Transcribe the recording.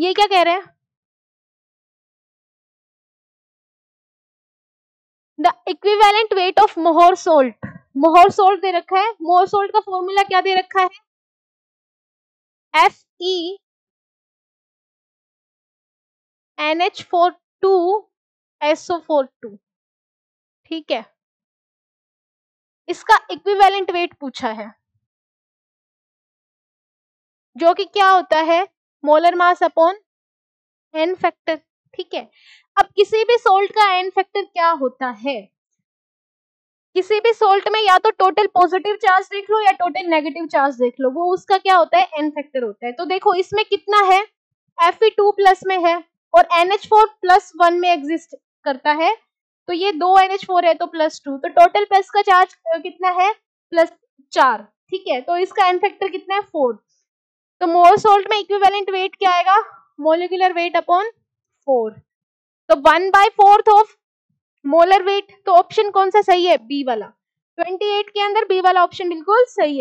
ये क्या कह रहे हैं? The equivalent weight of Mohr salt Mohr salt दे रखा है। मोहर सोल्ट का फॉर्मूला क्या दे रखा है? F E N H four two SO four two ठीक है। इसका इक्विवेलेंट वेट पूछा है। जो कि क्या होता है? Molar mass upon n factor, ठीक है? अब किसी भी सोल्ट का एन फैक्टर क्या होता है? किसी भी सोल्ट में या तो टोटल पॉजिटिव चार्ज देख लो या टोटल नेगेटिव चार्ज देख लो, वो उसका क्या होता है? एन फैक्टर होता है। तो देखो, इसमें कितना है? एफ़ टू प्लस में है और N H four plus one में एग्जिस्ट करता है। तो ये दो एन एच फोर है तो प्लस टू। तो टोटल प्लस का चार्ज कितना है? प्लस चार, ठीक है? तो इसका एन फैक्टर कितना है? फोर। तो मोल सोल्ट में इक्विवेलेंट वेट क्या आएगा? मोलिकुलर वेट अपॉन फोर तो one by fourth of molar weight तो ऑप्शन कौन सा सही है? बी वाला. 28 के अंदर बी वाला ऑप्शन बिल्कुल सही है।